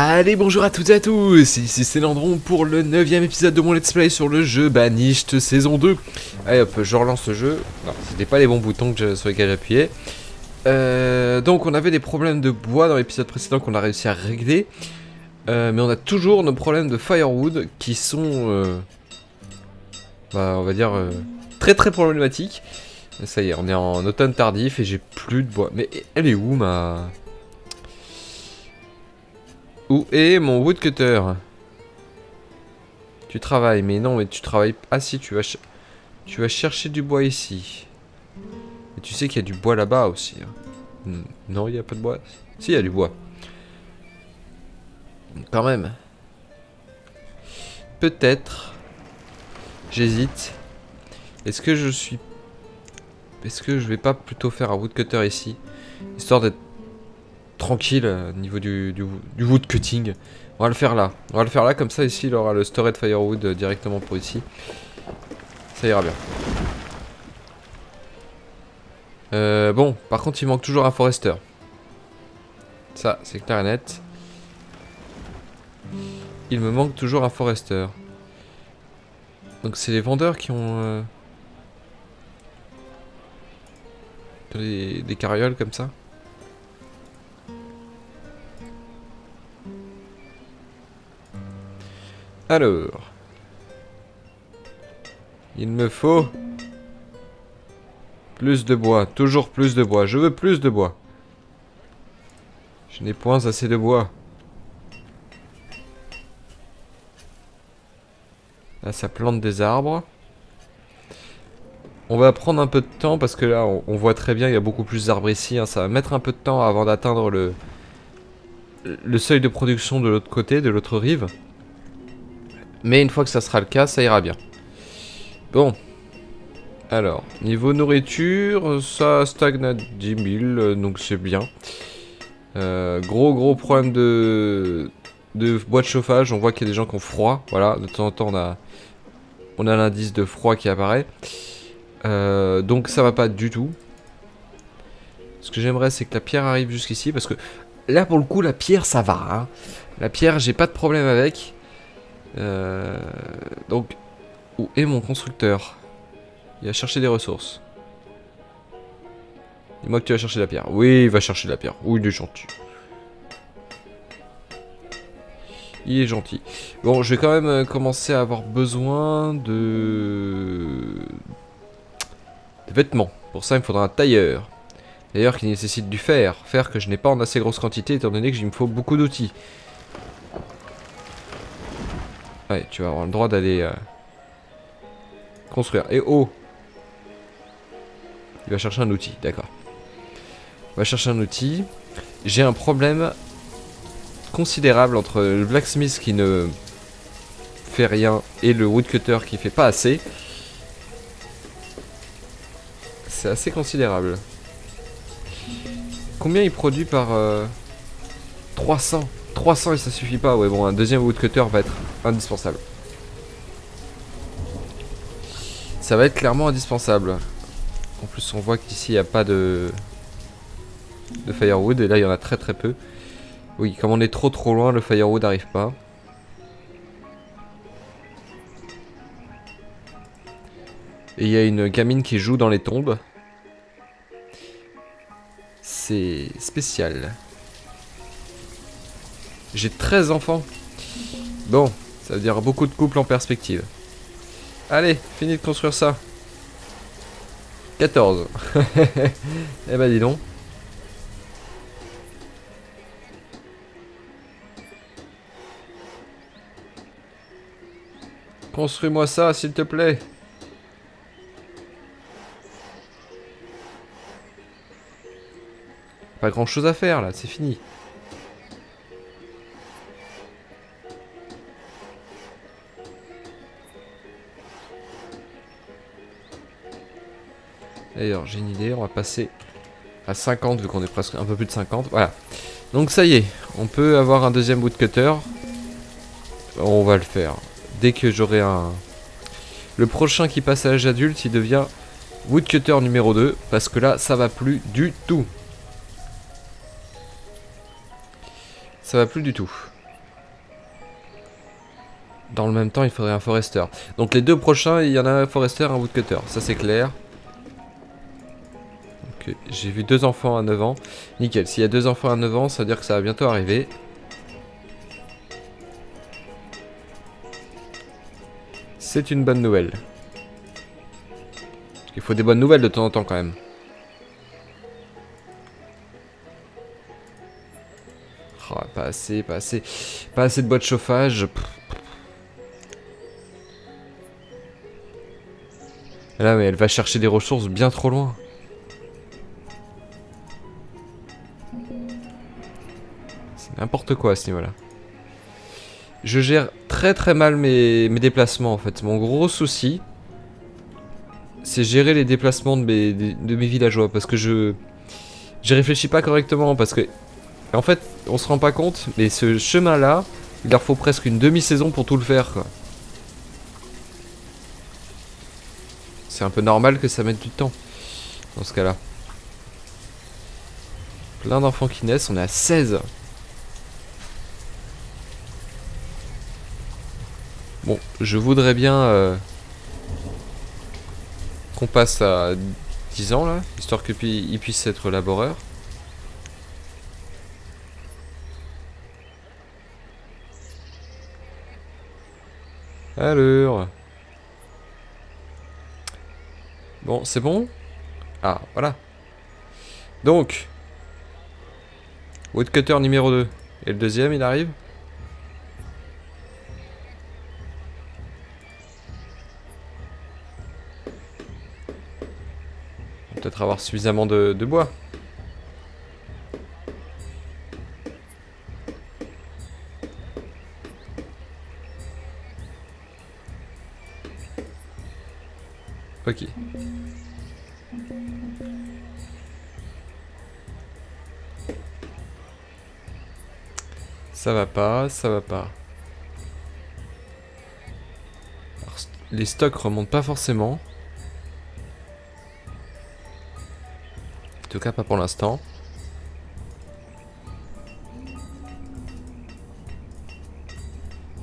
Allez bonjour à toutes et à tous, ici c'est Landron pour le 9 épisode de mon let's play sur le jeu Banished saison 2 Allez hop, je relance le jeu, non c'était pas les bons boutons que sur lesquels j'appuyais. Euh, Donc on avait des problèmes de bois dans l'épisode précédent qu'on a réussi à régler. Euh, Mais on a toujours nos problèmes de firewood qui sont, euh, bah, on va dire, très très problématiques. Ça y est, on est en automne tardif et j'ai plus de bois, mais elle est où ma... Où est mon woodcutter? Tu travailles, mais non, mais tu travailles... Ah si, tu vas, tu chercher du bois ici. Et tu sais qu'il y a du bois là-bas aussi. Hein. Non, il n'y a pas de bois? Si, il y a du bois. Quand même. Peut-être. J'hésite. Est-ce que je suis... Est-ce que je vais pas plutôt faire un woodcutter ici? Histoire d'être tranquille euh, au niveau du, du, du, woodcutting. On va le faire là. On va le faire là, comme ça ici il aura le storage firewood euh, directement pour ici. Ça ira bien. Euh, bon, par contre il manque toujours un forester. Ça, c'est clair et net. Il me manque toujours un forester. Donc c'est les vendeurs qui ont... Euh, des carrioles comme ça Alors. Il me faut... Plus de bois. Toujours plus de bois. Je veux plus de bois. Je n'ai point assez de bois. Là, ça plante des arbres. On va prendre un peu de temps parce que là, on, voit très bien, il y a beaucoup plus d'arbres ici. Hein. Ça va mettre un peu de temps avant d'atteindre le, le seuil de production de l'autre côté, de l'autre rive. Mais une fois que ça sera le cas, ça ira bien. Bon. Alors, niveau nourriture, ça stagne à 10 000, donc c'est bien. Euh, gros gros problème de, bois de chauffage, on voit qu'il y a des gens qui ont froid. Voilà, de temps en temps on a, on a l'indice de froid qui apparaît. Euh, donc ça va pas du tout. Ce que j'aimerais c'est que la pierre arrive jusqu'ici parce que là pour le coup la pierre ça va. Hein. La pierre j'ai pas de problème avec. Euh, donc, où est mon constructeur? Il a cherché des ressources. Dis-moi que tu vas chercher la pierre. Oui, il va chercher la pierre. Oui, il est gentil. Il est gentil. Bon, je vais quand même euh, commencer à avoir besoin de... vêtements. Pour ça, il me faudra un tailleur. D'ailleurs, qui nécessite du fer. Fer que je n'ai pas en assez grosse quantité, étant donné que il me faut beaucoup d'outils. Ouais, tu vas avoir le droit d'aller euh, construire. Et oh Il va chercher un outil, d'accord. Il va chercher un outil. J'ai un problème considérable entre le blacksmith qui ne fait rien et le woodcutter qui fait pas assez. C'est assez considérable. Combien il produit par... 300 euh, 300 et ça suffit pas. Ouais, bon, un deuxième woodcutter va être indispensable. Ça va être clairement indispensable. En plus, on voit qu'ici, il n'y a pas de... de firewood. Et là, il y en a très très peu. Oui, comme on est trop trop loin, le firewood n'arrive pas. Et il y a une gamine qui joue dans les tombes. C'est spécial. J'ai 13 enfants. Bon, ça veut dire beaucoup de couples en perspective. Allez, fini de construire ça. 14. eh ben dis donc. Construis-moi ça, s'il te plaît. Pas grand chose à faire là, c'est fini. D'ailleurs, j'ai une idée, on va passer à 50 vu qu'on est presque un peu plus de 50. Voilà. Donc ça y est, on peut avoir un deuxième woodcutter. On va le faire. Dès que j'aurai un... Le prochain qui passe à l'âge adulte, il devient woodcutter numéro 2. Parce que là, ça va plus du tout. Ça va plus du tout. Dans le même temps, il faudrait un forester. Donc les deux prochains, il y en a un forester, un woodcutter. Ça c'est clair. J'ai vu deux enfants à 9 ans. Nickel. S'il y a deux enfants à 9 ans, ça veut dire que ça va bientôt arriver. C'est une bonne nouvelle. Il faut des bonnes nouvelles de temps en temps quand même. Oh, pas assez, pas assez. Pas assez de boîtes de chauffage. Là, mais elle va chercher des ressources bien trop loin. N'importe quoi à ce niveau-là. Je gère très très mal mes, déplacements en fait. Mon gros souci, c'est gérer les déplacements de mes, villageois. Parce que je... Je réfléchis pas correctement. Parce que... En fait, on se rend pas compte, mais ce chemin-là, il leur faut presque une demi-saison pour tout le faire c'est un peu normal que ça mette du temps. Dans ce cas-là. Plein d'enfants qui naissent, on est à 16. Bon, je voudrais bien euh, qu'on passe à 10 ans là, histoire qu'il puisse être laboreur. Alors Bon, c'est bon? Ah, voilà. Donc, Woodcutter numéro 2. Et le deuxième, il arrive? Peut-être avoir suffisamment de, bois. Ok. Ça va pas, ça va pas. les stocks remontent pas forcément. Tout cas pas pour l'instant.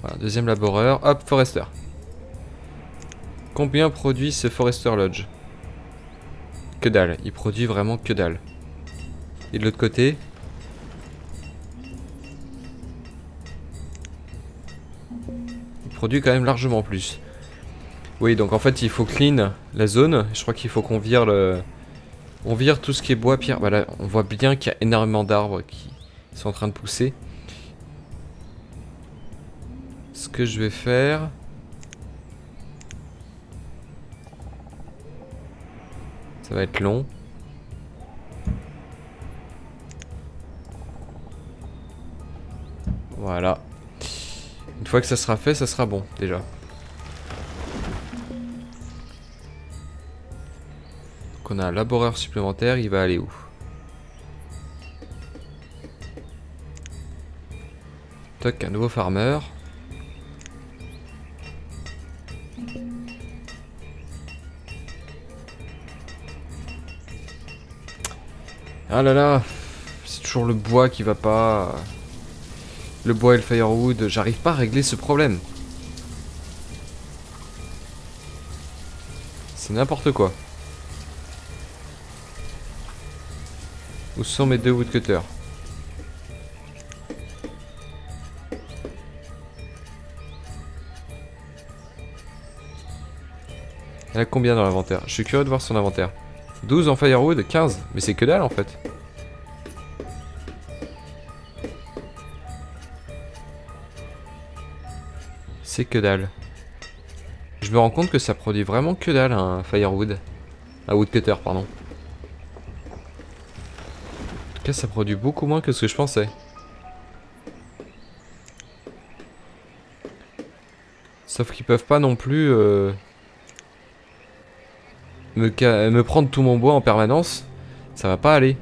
Voilà, deuxième laboreur. Hop, Forester. Combien produit ce Forester Lodge? Que dalle, il produit vraiment que dalle. Et de l'autre côté Il produit quand même largement plus. Oui, donc en fait il faut clean la zone. Je crois qu'il faut qu'on vire le... On vire tout ce qui est bois, pierre. Voilà, on voit bien qu'il y a énormément d'arbres qui sont en train de pousser. Ce que je vais faire... Ça va être long. Voilà. Une fois que ça sera fait, ça sera bon, déjà. Donc on a un laboreur supplémentaire, il va aller où? Toc, un nouveau farmer. Ah là là, c'est toujours le bois qui va pas. Le bois et le firewood, j'arrive pas à régler ce problème. C'est n'importe quoi. Où sont mes deux woodcutters Elle a combien dans l'inventaire Je suis curieux de voir son inventaire. 12 en firewood, 15. Mais c'est que dalle en fait. C'est que dalle. Je me rends compte que ça produit vraiment que dalle un firewood. Un woodcutter, pardon. Cas, ça produit beaucoup moins que ce que je pensais. Sauf qu'ils peuvent pas non plus... Euh me, prendre tout mon bois en permanence, ça va pas aller.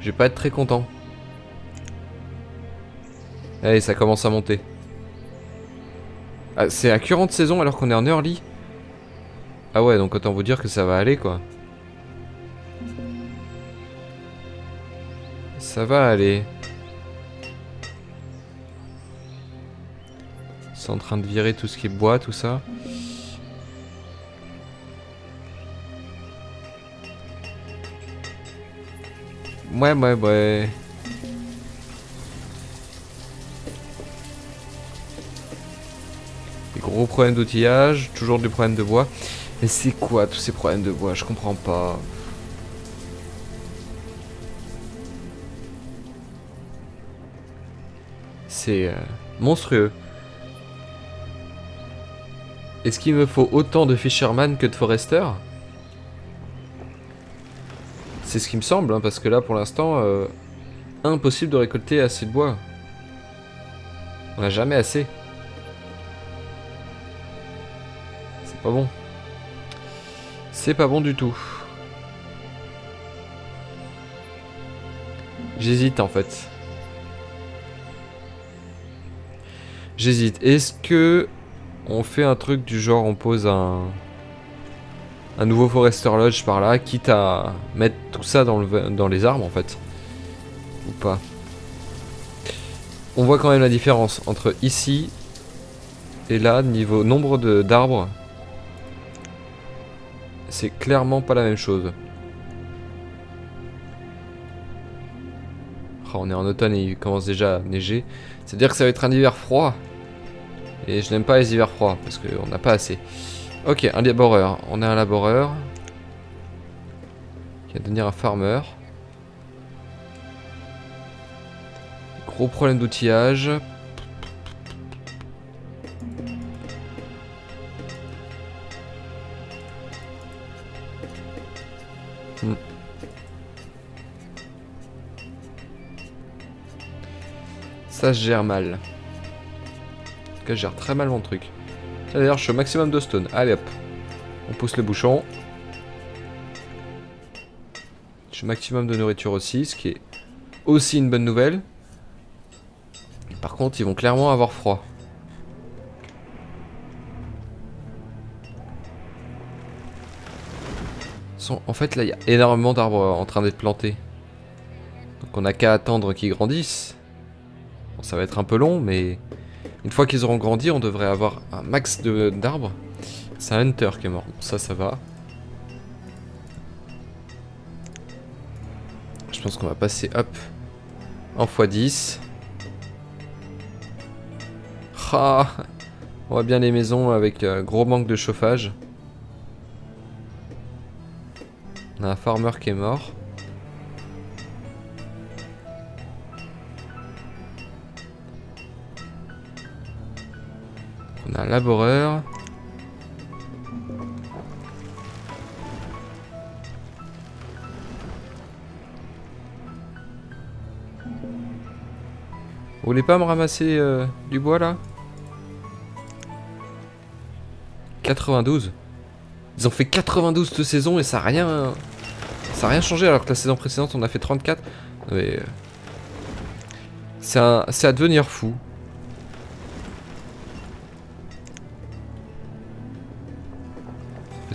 Je vais pas être très content. Allez, ça commence à monter. Ah, c'est à current de saison alors qu'on est en early Ah ouais, donc autant vous dire que ça va aller quoi. Ça va aller. C'est en train de virer tout ce qui est bois, tout ça. Ouais, ouais, ouais. Des gros problèmes d'outillage, toujours des problèmes de bois. Mais c'est quoi tous ces problèmes de bois? Je comprends pas. C'est euh, monstrueux. Est-ce qu'il me faut autant de Fisherman que de Forester? C'est ce qui me semble, hein, parce que là pour l'instant, euh, impossible de récolter assez de bois. On n'a jamais assez. C'est pas bon. C'est pas bon du tout. J'hésite en fait. J'hésite. Est-ce que on fait un truc du genre on pose un un nouveau Forester Lodge par là, quitte à mettre tout ça dans, le, dans les arbres en fait? Ou pas? On voit quand même la différence entre ici et là, niveau nombre d'arbres. C'est clairement pas la même chose. Oh, on est en automne et il commence déjà à neiger. C'est-à-dire que ça va être un hiver froid. Et je n'aime pas les hivers froids parce qu'on n'a pas assez. Ok, un laboreur. On a un laboreur. Qui va devenir un farmer. Gros problème d'outillage. Hmm. Ça se gère mal. Tout cas, je gère très mal mon truc. D'ailleurs, je suis au maximum de stone. Allez hop. On pousse le bouchon. Je suis au maximum de nourriture aussi, ce qui est aussi une bonne nouvelle. Par contre, ils vont clairement avoir froid. En fait, là, il y a énormément d'arbres en train d'être plantés. Donc on n'a qu'à attendre qu'ils grandissent. Bon, ça va être un peu long, mais une fois qu'ils auront grandi, on devrait avoir un max d'arbres. C'est un hunter qui est mort. ça, ça va. Je pense qu'on va passer, hop, en x10. Ah On voit bien les maisons avec un gros manque de chauffage. On a un farmer qui est mort. Un laboreur. Vous voulez pas me ramasser euh, du bois là? 92 Ils ont fait 92 cette saison et ça a rien... Ça a rien changé alors que la saison précédente on a fait 34. Mais... Euh, c'est à devenir fou.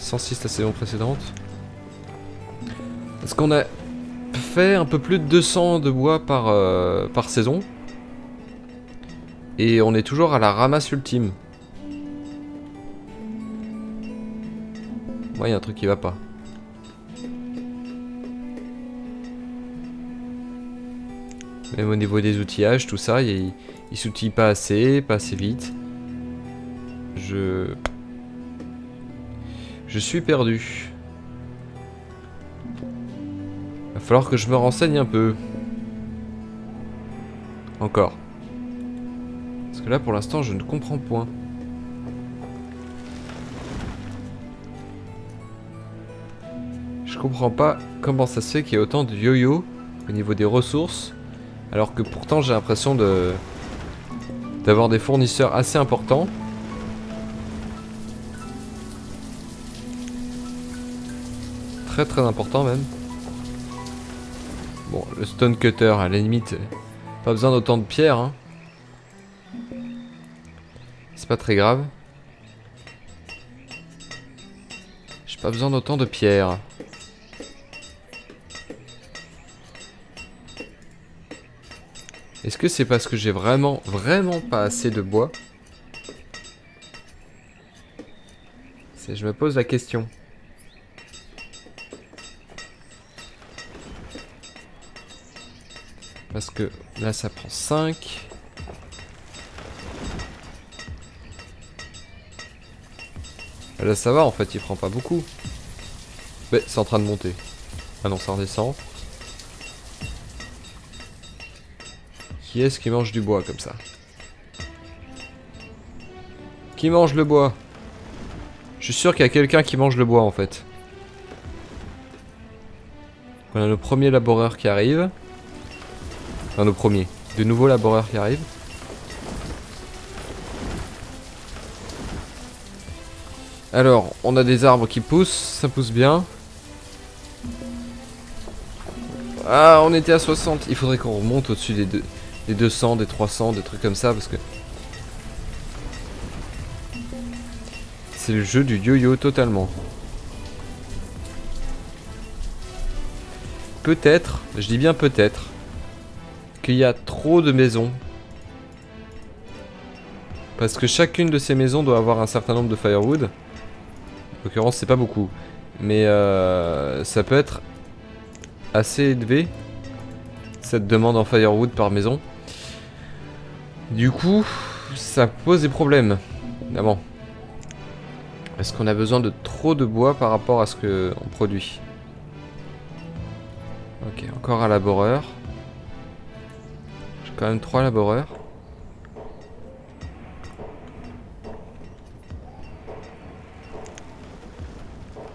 106 la saison précédente. Est-ce qu'on a fait un peu plus de 200 de bois par, euh, par saison. Et on est toujours à la ramasse ultime. Moi, il y a un truc qui va pas. Même au niveau des outillages, tout ça, il, il s'outille pas assez, pas assez vite. Je... Je suis perdu. Va falloir que je me renseigne un peu. Encore. Parce que là, pour l'instant, je ne comprends point. Je comprends pas comment ça se fait qu'il y ait autant de yo-yo au niveau des ressources. Alors que pourtant, j'ai l'impression de d'avoir des fournisseurs assez importants. Très très important même. Bon, le stone cutter, à la limite, pas besoin d'autant de pierres. Hein. C'est pas très grave. J'ai pas besoin d'autant de pierres. Est-ce que c'est parce que j'ai vraiment, vraiment pas assez de bois? Je me pose la question. Parce que là, ça prend 5. Là, ça va, en fait, il prend pas beaucoup. Mais c'est en train de monter. Ah non, ça redescend. Qui est-ce qui mange du bois comme ça? Qui mange le bois? Je suis sûr qu'il y a quelqu'un qui mange le bois en fait. On a le premier laboureur qui arrive. Enfin, nos premiers. De nouveaux laboureurs qui arrivent. Alors, on a des arbres qui poussent, ça pousse bien. Ah, on était à 60. Il faudrait qu'on remonte au-dessus des, des 200, des 300, des trucs comme ça, parce que... C'est le jeu du yo-yo totalement. Peut-être, je dis bien peut-être, qu'il y a trop de maisons. Parce que chacune de ces maisons doit avoir un certain nombre de firewood. En l'occurrence, c'est pas beaucoup. Mais euh, ça peut être assez élevé, cette demande en firewood par maison. Du coup, ça pose des problèmes, évidemment. Est-ce qu'on a besoin de trop de bois par rapport à ce qu'on produit? Ok, encore un laboreur. Quand même trois laboreurs.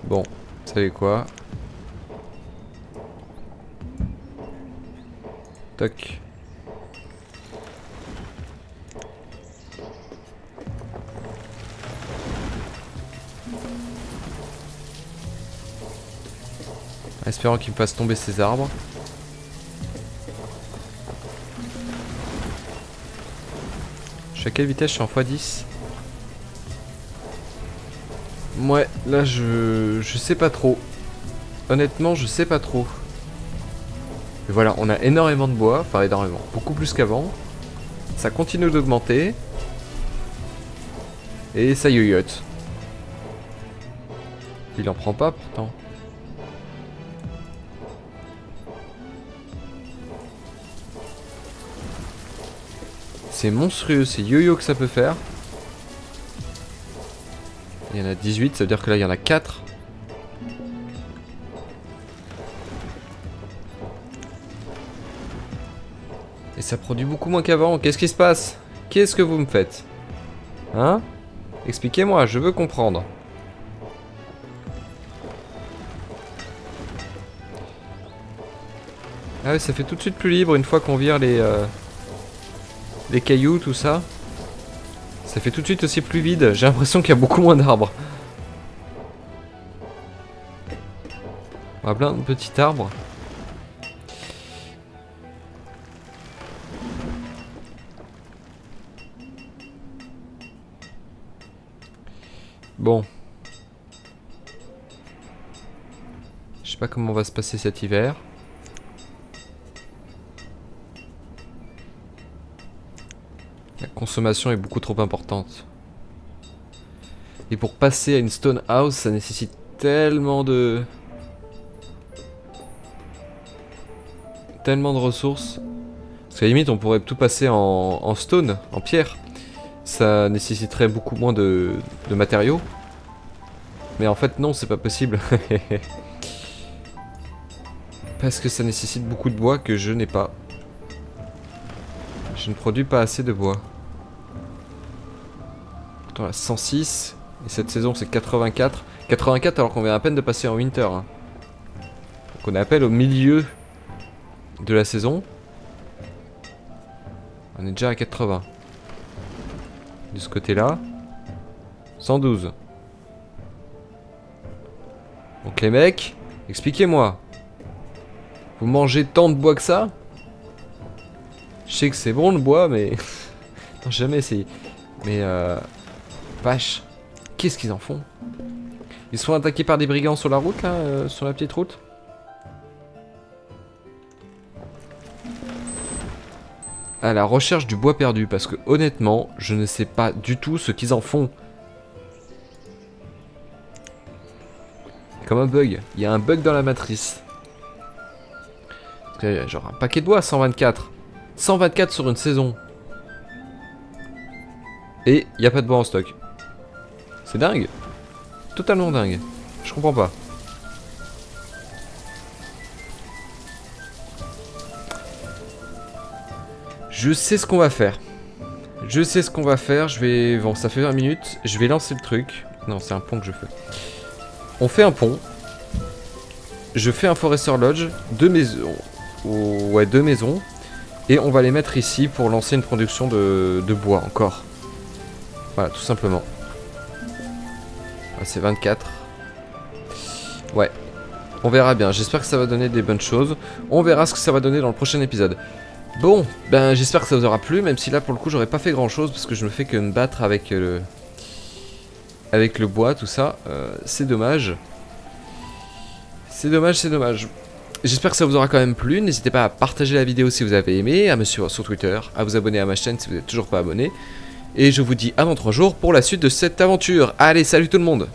Bon, savez quoi? Toc. Espérant qu'il me fasse tomber ces arbres. À quelle vitesse Je suis en x10. Ouais, là je, je sais pas trop. Honnêtement, je sais pas trop. Mais voilà, on a énormément de bois, enfin énormément, beaucoup plus qu'avant. Ça continue d'augmenter. Et ça yoyote. Il en prend pas pourtant. C'est monstrueux, c'est yo-yo que ça peut faire. Il y en a 18, ça veut dire que là il y en a 4. Et ça produit beaucoup moins qu'avant. Qu'est-ce qui se passe? Qu'est-ce que vous me faites? Hein? Expliquez-moi, je veux comprendre. Ah ouais, ça fait tout de suite plus libre une fois qu'on vire les... Euh, les cailloux, tout ça. Ça fait tout de suite aussi plus vide. J'ai l'impression qu'il y a beaucoup moins d'arbres. On a plein de petits arbres. Bon. Je sais pas comment va se passer cet hiver. Consommation est beaucoup trop importante. Et pour passer à une stone house, ça nécessite tellement de... Tellement de ressources. Parce qu'à la limite, on pourrait tout passer en, stone, en pierre. Ça nécessiterait beaucoup moins de, de matériaux. Mais en fait, non, c'est pas possible. Parce que ça nécessite beaucoup de bois que je n'ai pas. Je ne produis pas assez de bois. 106. Et cette saison, c'est 84. 84 alors qu'on vient à peine de passer en winter. Hein. Donc on est au milieu de la saison. On est déjà à 80. De ce côté-là. 112. Donc les mecs, expliquez-moi. Vous mangez tant de bois que ça? Je sais que c'est bon le bois, mais... jamais essayé. Mais euh... Vache. Qu'est-ce qu'ils en font? Ils sont attaqués par des brigands sur la route, là euh, Sur la petite route? À la recherche du bois perdu parce que honnêtement, je ne sais pas du tout ce qu'ils en font. Comme un bug. Il y a un bug dans la matrice. Genre un paquet de bois, 124. 124 sur une saison. Et il n'y a pas de bois en stock. C'est dingue. Totalement dingue. Je comprends pas. Je sais ce qu'on va faire. Je sais ce qu'on va faire. Je vais... Bon, ça fait 20 minutes. Je vais lancer le truc. Non, c'est un pont que je fais. On fait un pont. Je fais un Forester Lodge. Deux maisons. Ouais, deux maisons. Et on va les mettre ici pour lancer une production de, de bois encore. Voilà, tout simplement. Ah, c'est 24. Ouais. On verra bien. J'espère que ça va donner des bonnes choses. On verra ce que ça va donner dans le prochain épisode. Bon, ben j'espère que ça vous aura plu, même si là pour le coup j'aurais pas fait grand chose parce que je me fais que me battre avec le avec le bois, tout ça. Euh, c'est dommage. C'est dommage, c'est dommage. J'espère que ça vous aura quand même plu. N'hésitez pas à partager la vidéo si vous avez aimé, à me suivre sur Twitter, à vous abonner à ma chaîne si vous n'êtes toujours pas abonné. Et je vous dis à dans 3 jours pour la suite de cette aventure. Allez, salut tout le monde